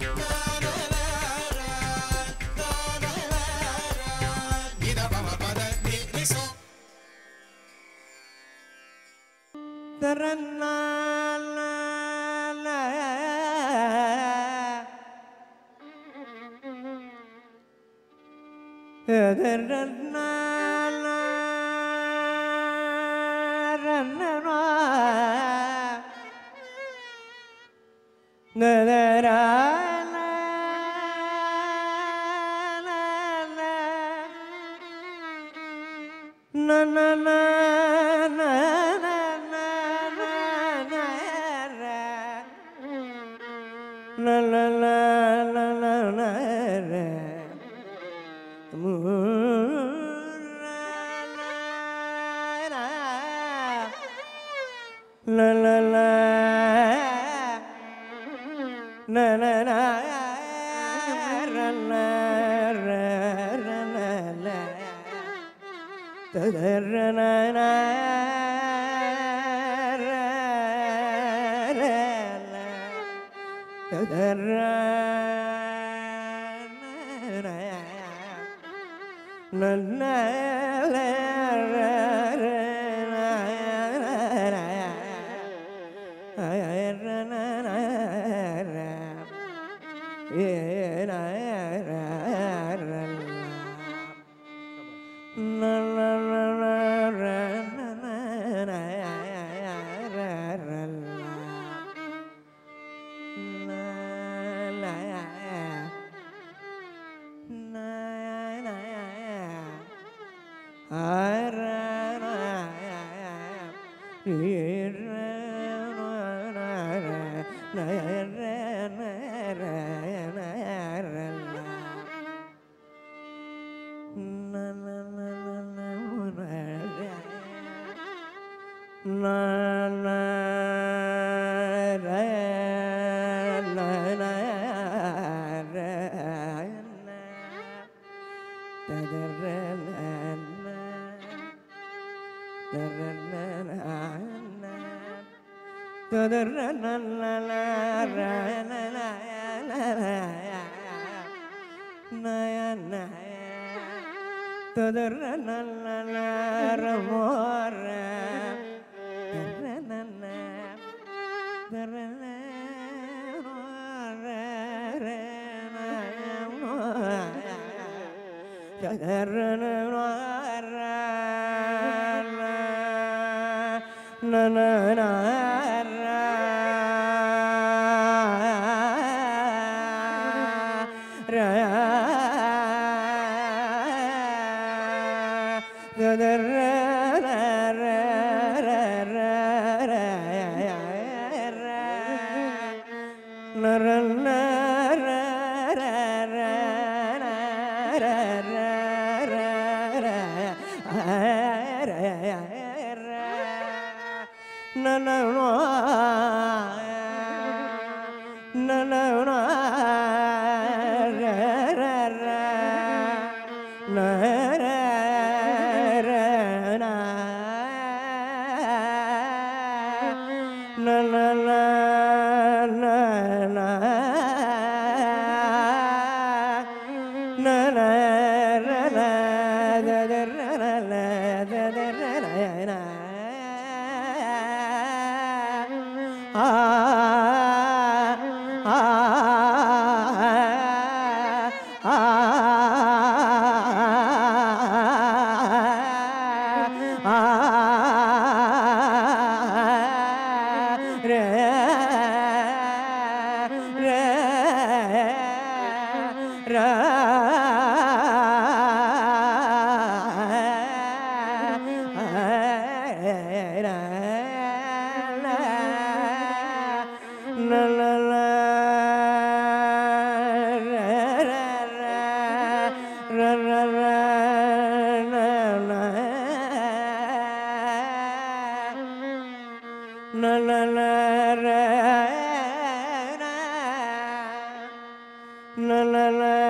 Bye. la la la la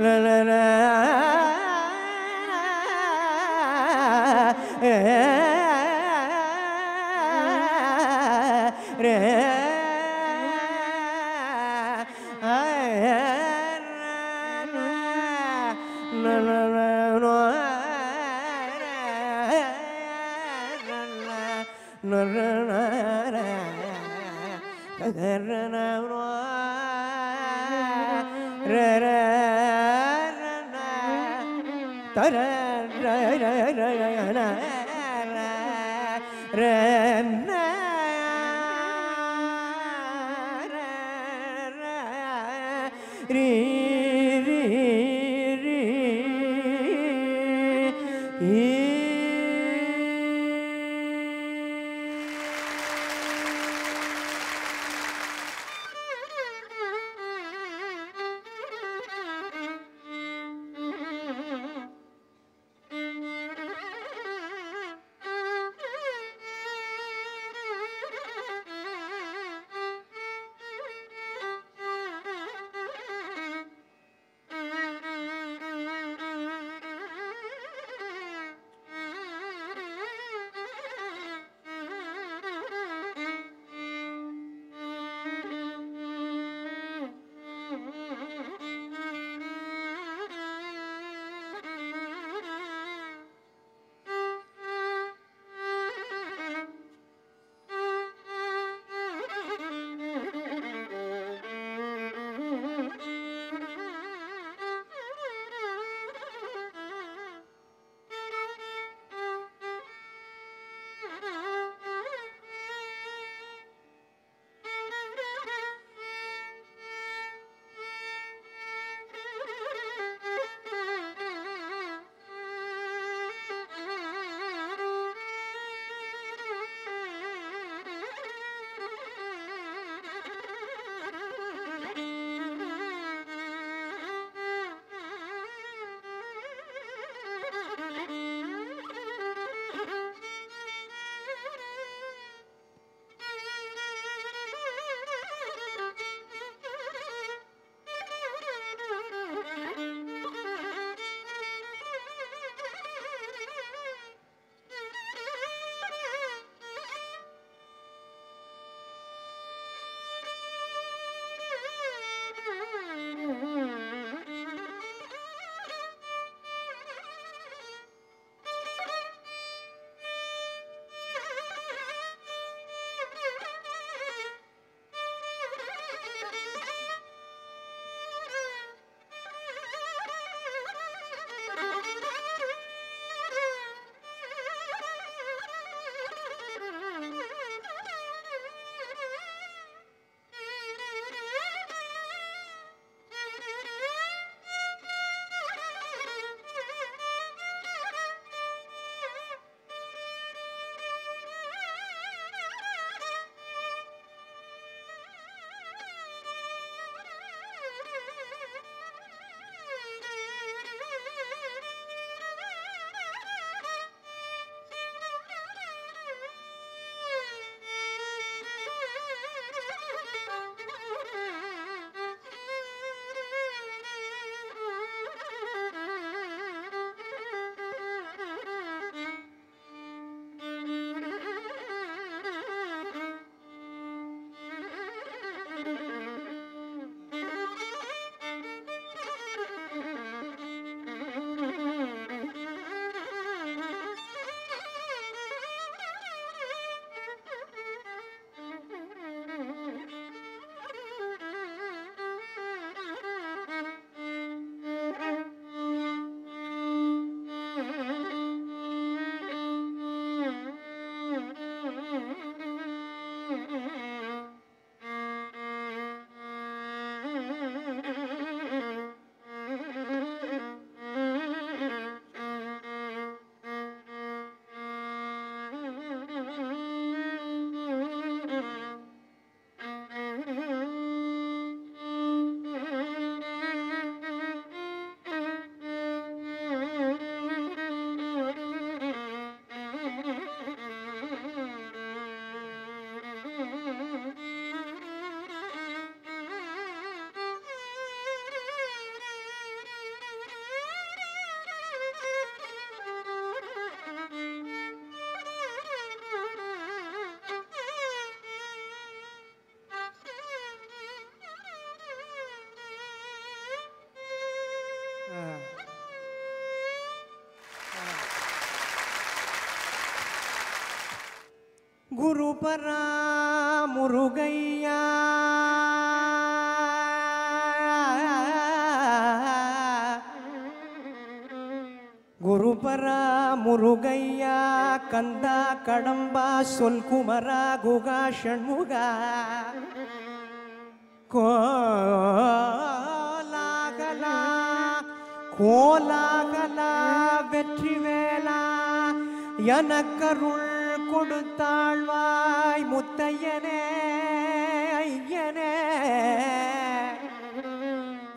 来来来。குருபரா முருகையா குருபரா முருகையா கந்தா கடம்பா சொல்குமரா குகா ஷண்முகா கோலாகலா கோலாகலா வெற்றி வேளா எனக்கருள் கொடுத்தாழ்வாய் முத்தையனே ஐயனே.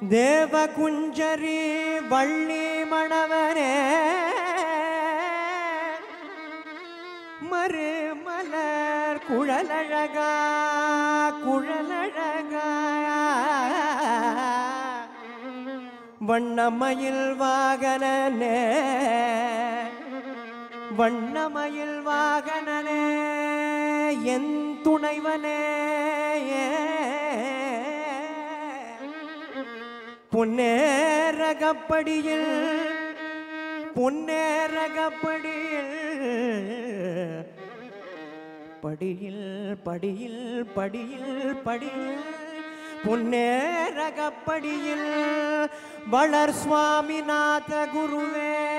தேவகுஞ்சரி வள்ளி மணவனே. மறுமலர் குழலழகா குழலழகா. வண்ணமயில் வாகனனே. வண்ணமயில் வாகனனே. என் துணைவனே. பொன்னேரகப்படியில் பொன்னேரகப்படியில். படியில் படியில் படியில் படியில். பொன்னேரகப்படியில் வளர் சுவாமிநாத குருவே.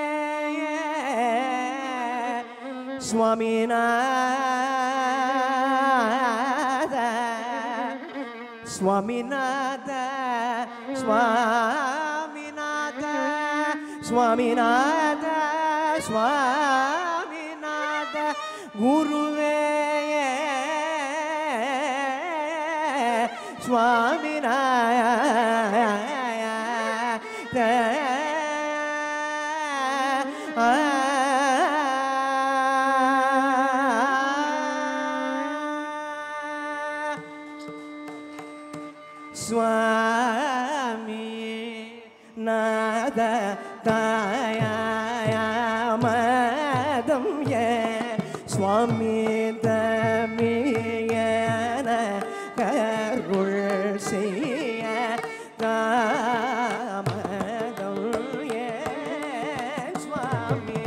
Swaminatha Suami nada, suami nada, suami nada, suami சுவாமி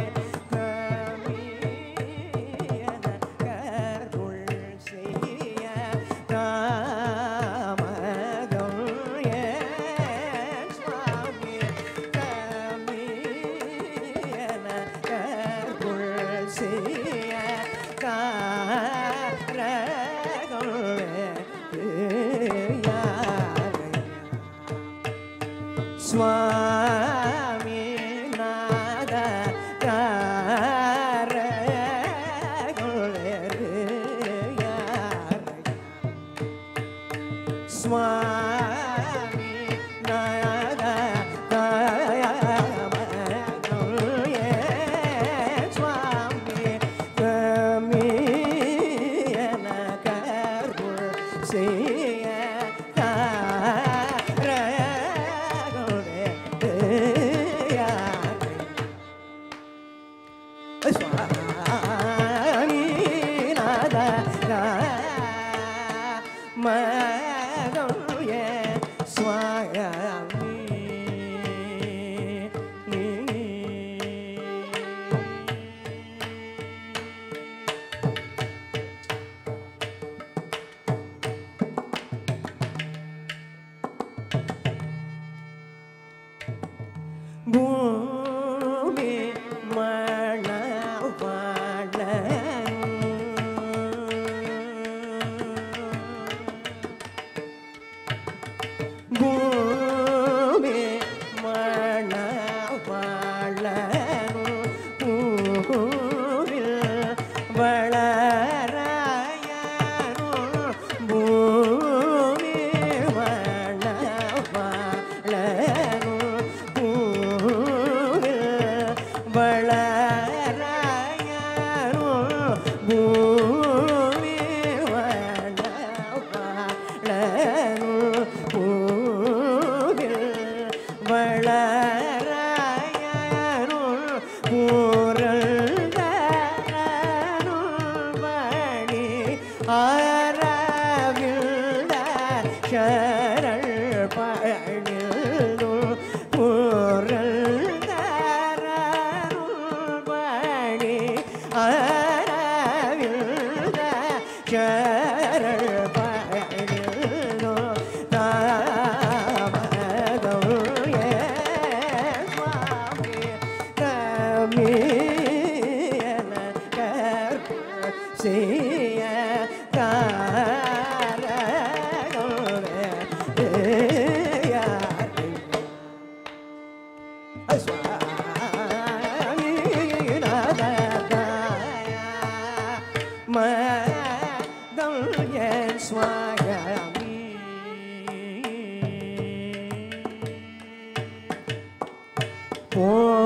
Whoa.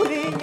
Юрий.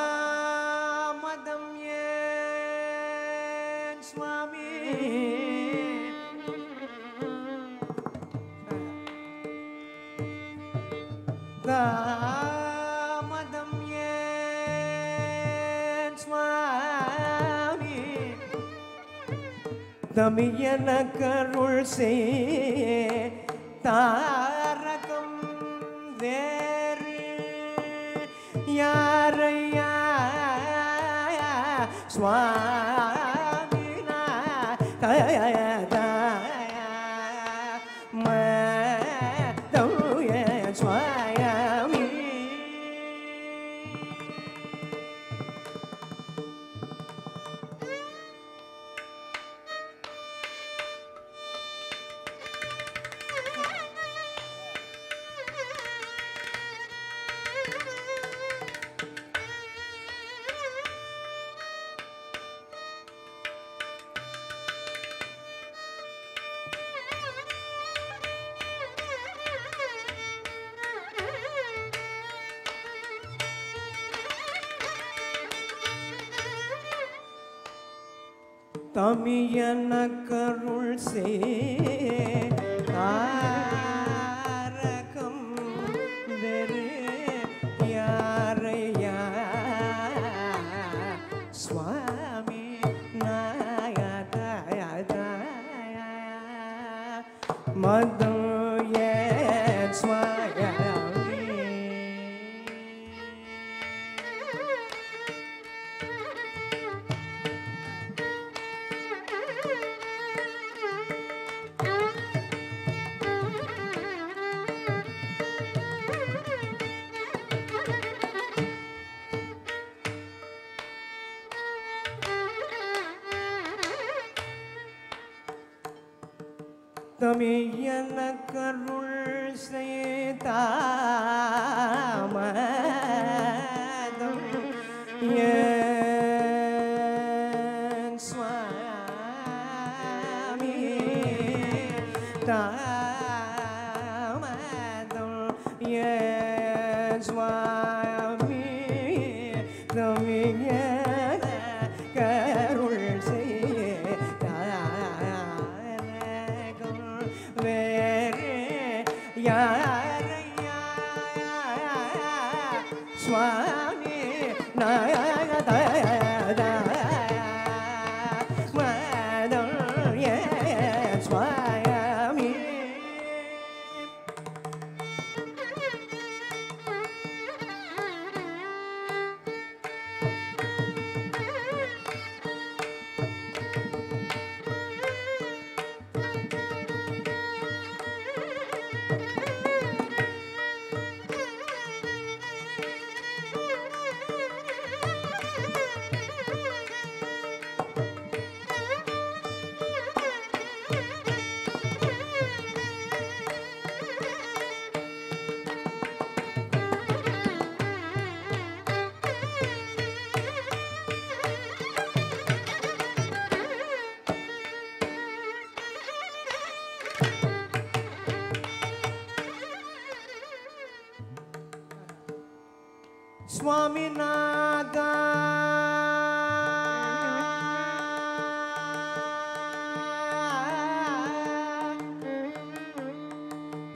காமதம் ஏன் சுவாமி காமதம் ஏன் சுவாமி தமியன கருள் செய்ய தா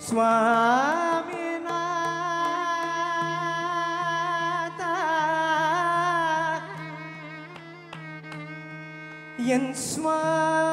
swami Swaminatha Yen Swaminatha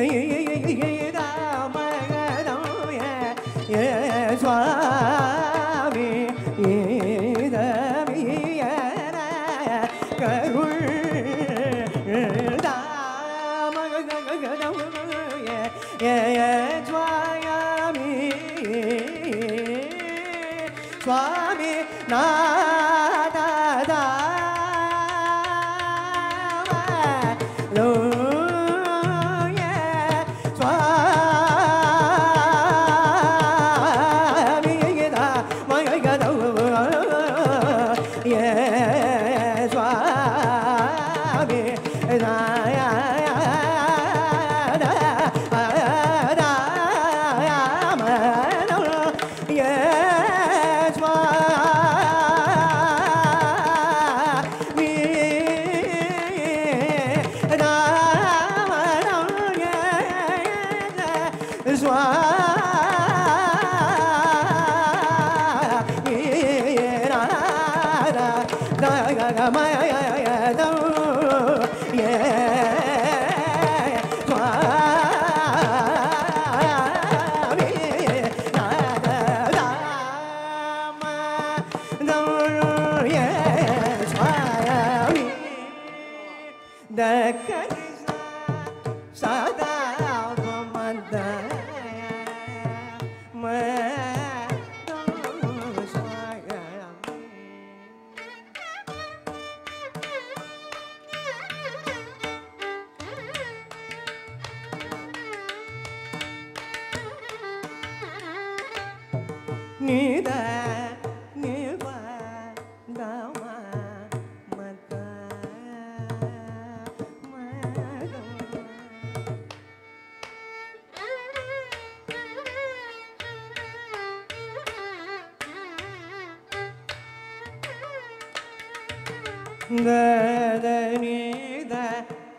Yeah.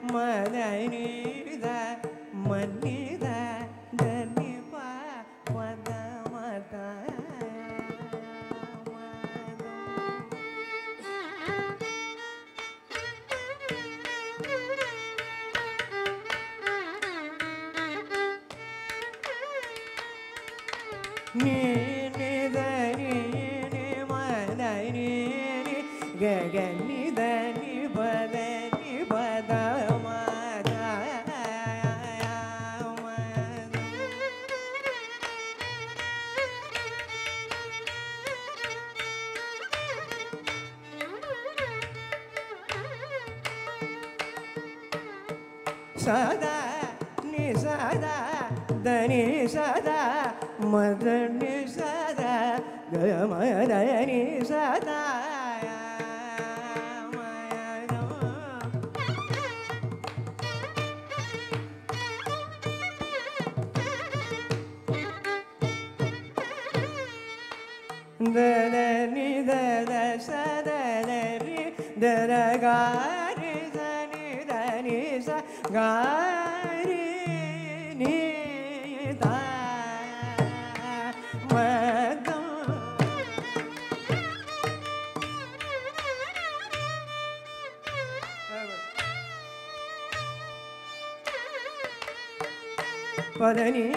മനരീത മന്നേ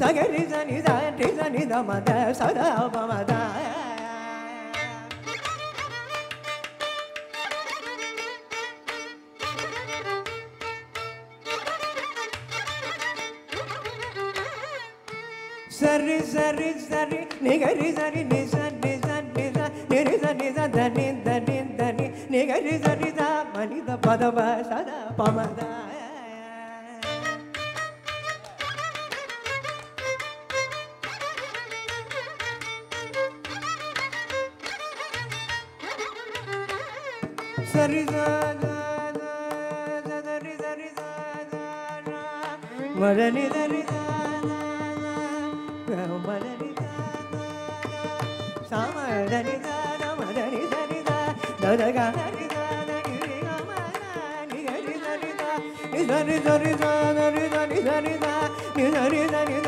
ಸಗರಿ ಸನಿದ ಟಿ ಸನಿದ ಮದ ಸದಾ ಮದ ni riza riza riza riza riza riza ni za ni za riza riza za ni za da ni da ni da ni ni ga ri za ri za ma ni da pa da ba sa da pa ma da da da da da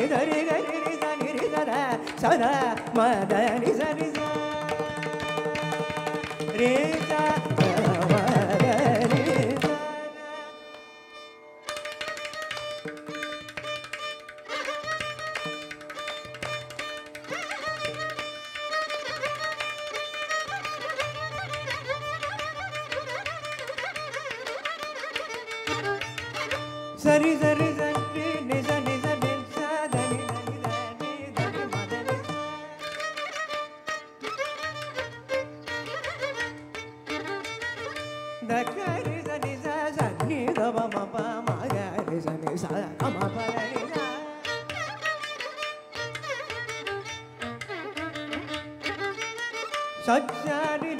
ni da ni ga ni ni ma da ni sa ni సచ్చారి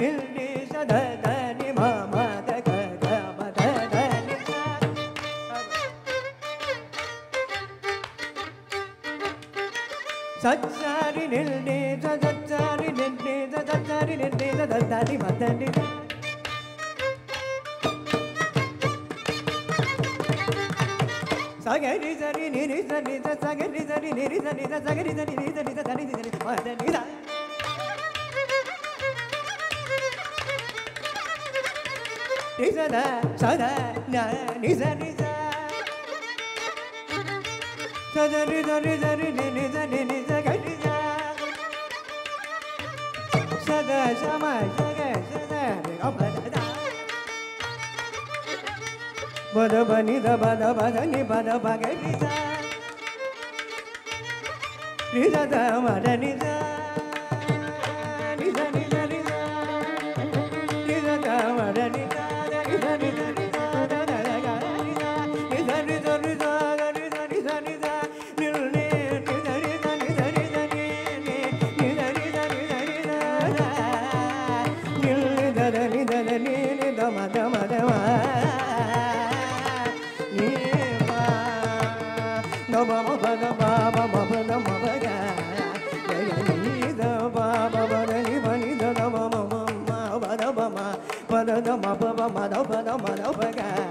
నిల్డే సచ్చారి నిల్డే సచ్చారి నిల్డే సచ్చారి మదండి సగరి సరి నిరి సరి సగరి సరి నిరి సరి సగరి సరి నిరి సరి సరి మదని niza da sa da na niza niza sa da niza niza niza niza niza ga niza sa da sa sa ga sa da ga ma da da da ba niza ba da da ma da niza Obaga.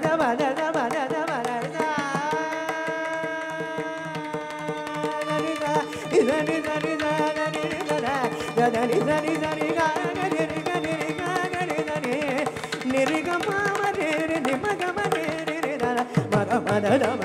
Hello.